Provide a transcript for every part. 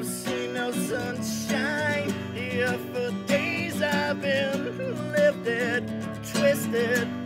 I've seen no sunshine here for days. I've been lifted, twisted.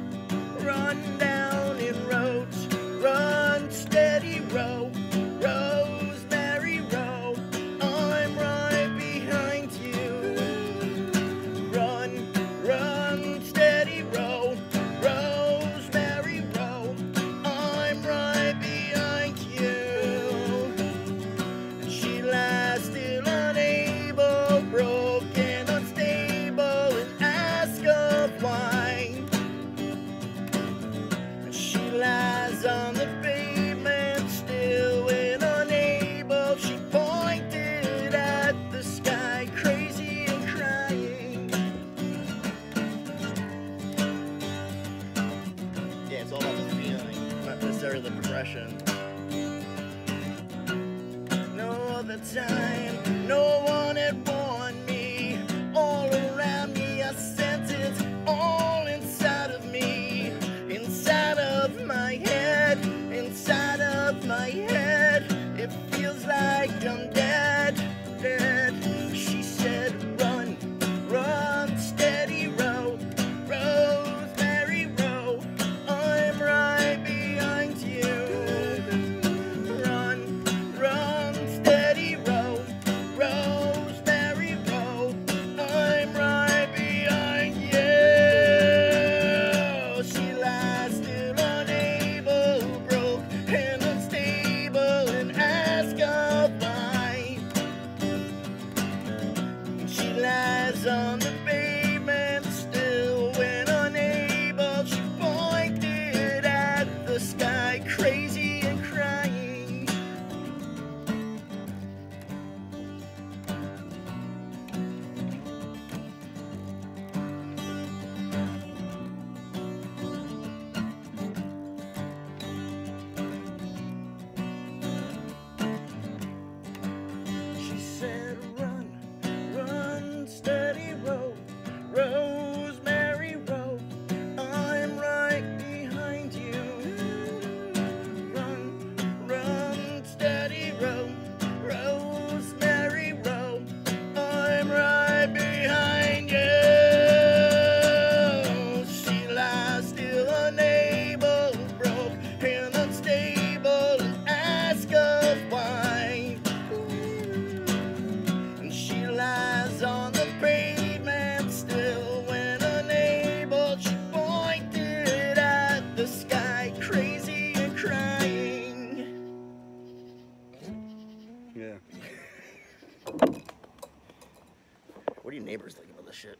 On the pavement still and unable. She pointed at the sky, crazy and crying. Yeah, it's all about the feeling, not necessarily the progression. No other time. eyes on the bed. Yeah. what do your neighbors think about this shit?